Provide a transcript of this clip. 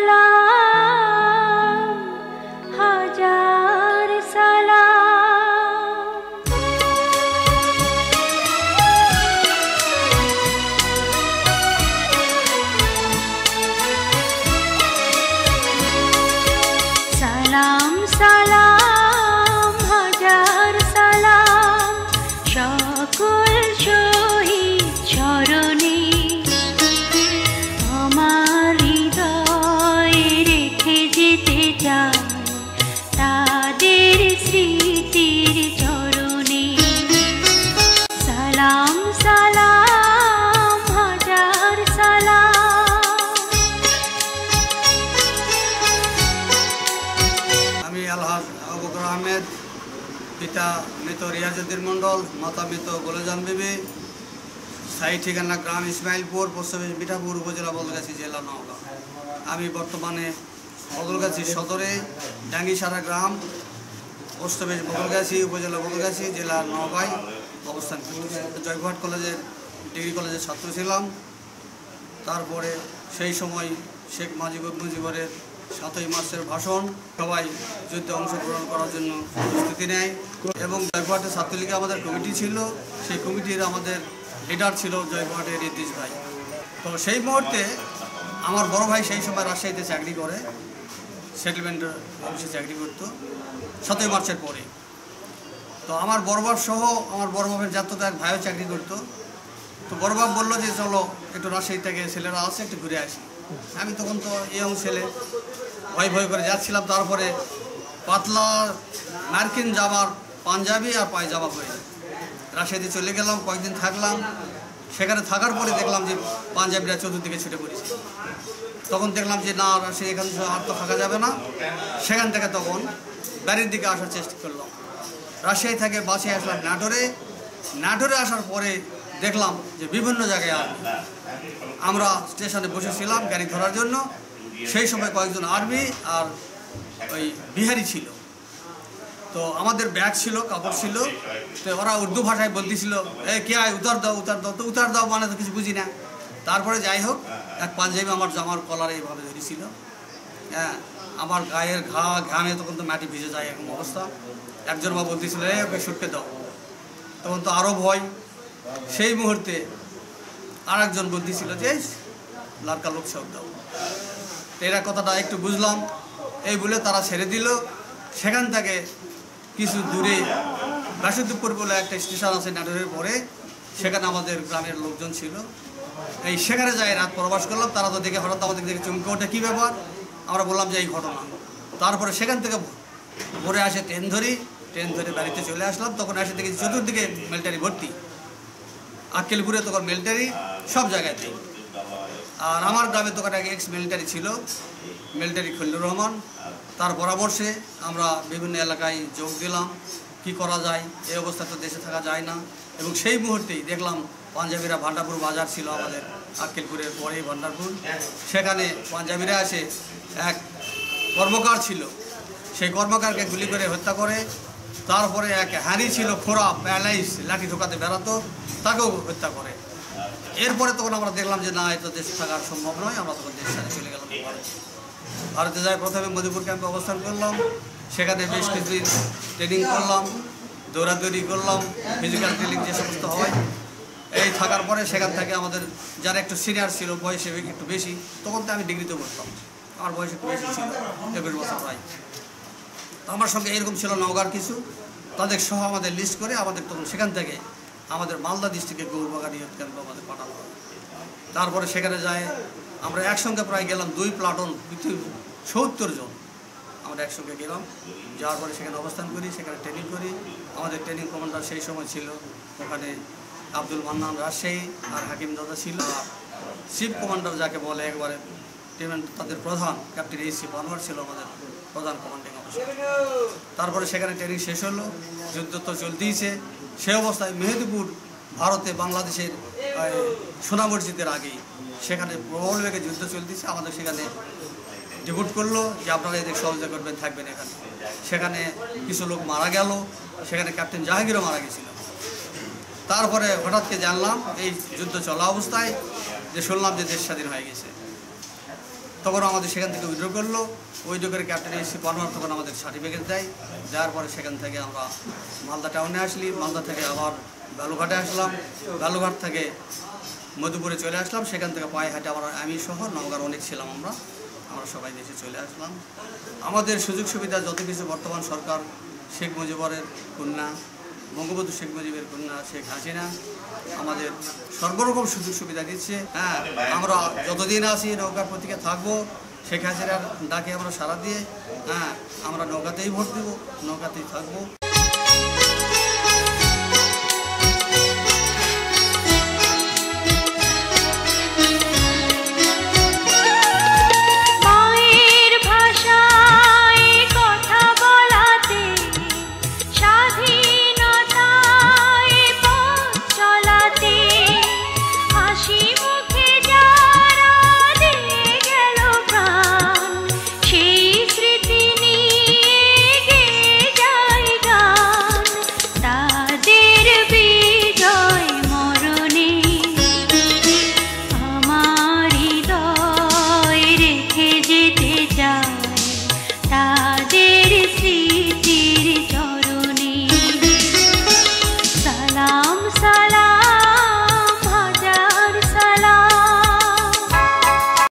la আমি আলহাজ আবু বকর আহমেদ, পিতা মৃত রিয়াজুদ্দিন মণ্ডল, মাতা মৃত গোলেজান বিবি, স্থায়ী ঠিকানা গ্রাম ইসমাইলপুর পশ্চিম মিঠাপুর, উপজেলা বদলগাছি জেলা নওগাঁ। আমি বর্তমানে বদলগাছি সদরে ডাঙ্গিসারা গ্রাম পোস্টঅফিস বদলগাছি, উপজেলা বদলগাছি, জেলা নওগাঁয় অবস্থান জয়ঘাট কলেজের, ডিগ্রি কলেজের ছাত্র ছিলাম। তারপরে সেই সময় শেখ মুজিবুর মুজিবরের সাতই মার্চের ভাষণ সবাই যুদ্ধে অংশগ্রহণ করার জন্য প্রস্তুতি নেয় এবং জয়পুরহাটের ছাত্রলীগে আমাদের কমিটি ছিল, সেই কমিটির আমাদের লিডার ছিল জয়পুরহাটের রিতীশ ভাই। তো সেই মুহূর্তে আমার বড় ভাই সেই সময় রাজশাহীতে চাকরি করে সেটেলমেন্ট অফিসে চাকরি করতো সাতই মার্চের পরে। তো আমার বড়বাব সহ আমার বড় বাবের জাতীয় এক ভাইও চাকরি করতো। তো বড়বাব বলল যে, চলো একটু রাজশাহী থেকে ছেলেরা আছে একটু ঘুরে আসি। আমি তখন তো ইয়ং ছেলে ভয় ভয় করে যাচ্ছিলাম, তারপরে পাতলা মার্কিন জামার পাঞ্জাবি আর পায়জামা পরে রাজশাহীতে চলে গেলাম, কয়েকদিন থাকলাম। সেখানে থাকার পরে দেখলাম যে পাঞ্জাবিরা চতুর্দিকে ছুটে পড়েছে। তখন দেখলাম যে না, রাজশাহী এখান থেকে আর তো থাকা যাবে না। সেখান থেকে তখন বাড়ির দিকে আসার চেষ্টা করলাম। রাজশাহী থেকে বাসে আসলাম নাটোরে। নাটোরে আসার পরে দেখলাম যে বিভিন্ন জায়গায় আর্মি আমরা স্টেশনে বসেছিলাম গাড়ি ধরার জন্য। সেই সময় কয়েকজন আর্মি আর ওই বিহারি ছিল। তো আমাদের ব্যাগ ছিল, কাপড় ছিল। তো ওরা উর্দু ভাষায় বলতেছিল, এ, কে আয়? উতার দাও উতার দাও। তো উতার দাও মানে তো কিছু বুঝি না। তারপরে যাই হোক, এক পাঞ্জাবি আমার জামার কলার এইভাবে ধরেছিল হ্যাঁ আমার গায়ের ঘা, ঘামে তখন তো মাটি ভিজে যায় এরকম অবস্থা। একজন মা বলতেছিল, এ, ওকে সুটকে দাও। তখন তো আরও ভয়। সেই মুহূর্তে আর একজন বলতেছিল যে "এই, লারকা লোক সব দাও। এরা কথাটা একটু বুঝলাম। এই বলে তারা ছেড়ে দিল। সেখান থেকে কিছু দূরে বাসুদেবপুর বলে একটা স্টেশন আছে নাটোরের পরে সেখানে আমাদের গ্রামের লোকজন ছিল। এই সেখানে যাই রাত প্রবাস করলাম। তারা তো দেখে হঠাৎ আমাদের দেখে চমকে ওঠে। কী ব্যাপার? আমরা বললাম যে এই ঘটনা। তারপরে সেখান থেকে ভোরে আসে ট্রেন ধরি। ট্রেন ধরে বাড়িতে চলে আসলাম। তখন এসে দেখি চতুর্দিকে মিলিটারি ভর্তি। আক্কেলপুরে তখন মিলিটারি সব জায়গাতে। আর আমার গ্রামের দোকানে আগে এক্স মিলিটারি ছিল। মিলিটারি খলিলুর রহমান। তার পরামর্শে আমরা বিভিন্ন এলাকায় যোগ দিলাম। কি করা যায়? এই অবস্থা তো দেশে থাকা যায় না। এবং সেই মুহূর্তেই দেখলাম পাঞ্জাবিরা ভান্ডারপুর বাজার ছিল আমাদের আক্কেলপুরের পরেই ভান্ডারপুর। সেখানে পাঞ্জাবিরা এসে এক কর্মকার ছিল। সেই কর্মকারকে গুলি করে হত্যা করে। তারপরে এক হ্যারি ছিল, খোরা প্যালাইস লাঠি ঢোকাতে বেড়াতো। তাকেও হত্যা করে। এরপরে তখন আমরা দেখলাম যে না, এত দেশে থাকা সম্ভব নয়, আমরা তখন দেশ ছেড়ে চলে গেলাম। ভারতে যাই প্রথমে মধুপুর ক্যাম্পে অবস্থান করলাম। সেখানে বেশ কিছুদিন ট্রেনিং করলাম, দৌড়াদৌড়ি করলাম ফিজিক্যাল ট্রেনিং যে সমস্ত হয়। এই থাকার পরে সেখান থেকে আমাদের যারা একটু সিনিয়র ছিল, বয়সে একটু বেশি, তখন তো আমি ডিগ্রিতে পড়তাম। আমার বয়স একটু বেশি ছিল, একুশ বছর প্রায়। আমার সঙ্গে এরকম ছিল নওগাঁর কিছু। তাদের সহ আমাদের লিস্ট করে আমাদের তখন সেখান থেকে আমাদের মালদা ডিস্ট্রিক্টের গৌরবাগাড়ি হেলথ ক্যাম্পে আমাদের পাঠানো হয় তারপরে সেখানে যায়, আমরা একসঙ্গে প্রায় গেলাম দুই প্লাটন সত্তর জন। আমরা একসঙ্গে গেলাম, যাওয়ার পরে সেখানে অবস্থান করি, সেখানে ট্রেনিং করি। আমাদের ট্রেনিং কমান্ডার সেই সময় ছিল ওখানে আব্দুল মান্নান রাজশাহী আর হাকিম দাদা ছিল। চিফ কমান্ডার যাকে বলে একবারে টিমের তাদের প্রধান ক্যাপ্টেন এসি পানোয়ার ছিল আমাদের প্রধান কমান্ডিং অফিসার তারপরে সেখানে ট্রেনিং শেষ হলো, যুদ্ধ তো চলতেইছে। সে অবস্থায় মেহেদিপুর ভারতে বাংলাদেশের আহ, সোনা মসজিদের আগেই সেখানে প্রবল বেগে যুদ্ধ চলতেছে। আমাদের সেখানে ডিপুট করল যে আপনারা এদের সহযোগিতা করবেন থাকবেন এখানে। সেখানে কিছু লোক মারা গেল সেখানে ক্যাপ্টেন জাহাঙ্গীরও মারা গেছিল। তারপরে হঠাৎকে জানলাম এই যুদ্ধ চলা অবস্থায় যে শুনলাম যে দেশ স্বাধীন হয়ে গেছে। তখন আমাদের সেখান থেকে উইড্রো করল। উইড্রো করে ক্যাপ্টেন এসে পানোয়ার তখন আমাদের সার্টিফিকেট দেয়। দেওয়ার পরে সেখান থেকে আমরা মালদা টাউনে আসলি। মালদা থেকে আবার বালুঘাটে আসলাম। বালুঘাট থেকে মধুপুরে চলে আসলাম। সেখান থেকে পায়ে হাটে আমরা আমি সহ নওগাঁর অনেক ছিলাম আমরা আমরা সবাই দেশে চলে আসলাম। আমাদের সুযোগ সুবিধা যত কিছু বর্তমান সরকার, শেখ মুজিবরের কন্যা বঙ্গবন্ধু শেখ মুজিবের কন্যা শেখ হাসিনা আমাদের সর্বরকম সুযোগ সুবিধা দিচ্ছে। হ্যাঁ আমরা যতদিন আছি নৌকার প্রতীকে থাকব। শেখ হাসিনার ডাকে আমরা সারা দিয়ে হ্যাঁ আমরা নৌকাতেই ভোট দেবো, নৌকাতেই থাকব।